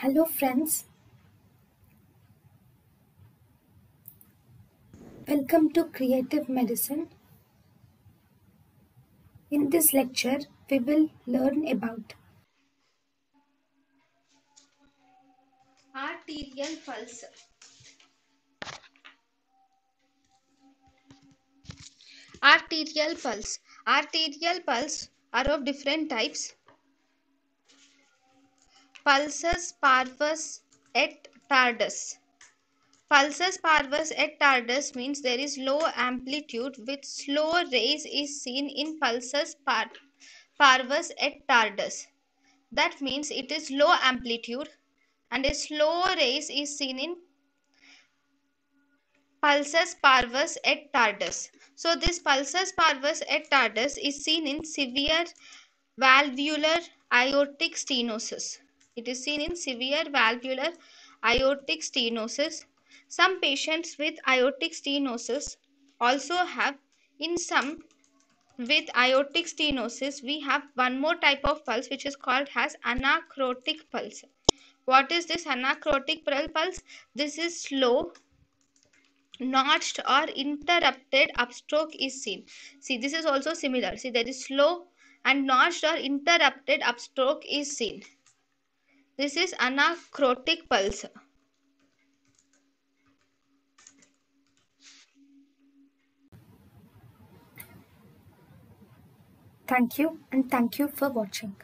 Hello friends. Welcome to Creative Medicine. In this lecture, we will learn about arterial pulse. Arterial pulse. Arterial pulse are of different types. Pulsus parvus et tardus. Pulsus parvus et tardus means there is low amplitude with slow raise is seen in pulsus par parvus et tardus. That means it is low amplitude and a slow raise is seen in pulsus parvus et tardus. So this pulsus parvus et tardus is seen in severe valvular aortic stenosis. It is seen in severe valvular aortic stenosis. Some patients with aortic stenosis also have in some with aortic stenosis we have one more type of pulse which is called as anacrotic pulse. What is this anacrotic pulse? This is slow notched or interrupted upstroke is seen. See, this is also similar. See, there is slow and notched or interrupted upstroke is seen. This is anacrotic pulse. thank you and thank you for watching.